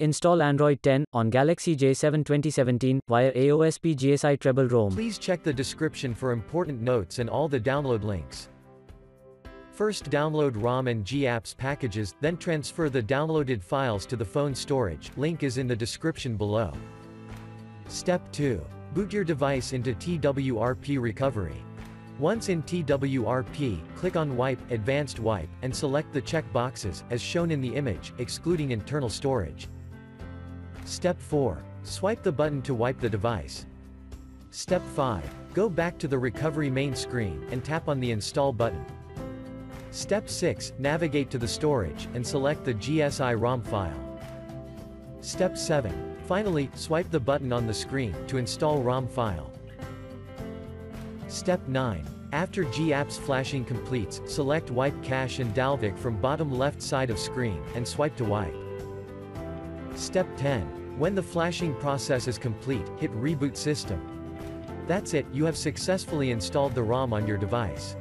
Install Android 10 on Galaxy J7 2017 via AOSP GSI Treble ROM. Please check the description for important notes and all the download links. First download ROM and GApps packages, then transfer the downloaded files to the phone storage, link is in the description below. Step 2. Boot your device into TWRP recovery. Once in TWRP, click on Wipe, Advanced Wipe, and select the check boxes, as shown in the image, excluding internal storage. Step 4. Swipe the button to wipe the device. Step 5. Go back to the recovery main screen, and tap on the Install button. Step 6. Navigate to the storage, and select the GSI ROM file. Step 7. Finally, swipe the button on the screen, to install ROM file. Step 9. After GApps flashing completes, select Wipe Cache and Dalvik from bottom left side of screen, and swipe to wipe. Step 10. When the flashing process is complete, hit Reboot System. That's it, you have successfully installed the ROM on your device.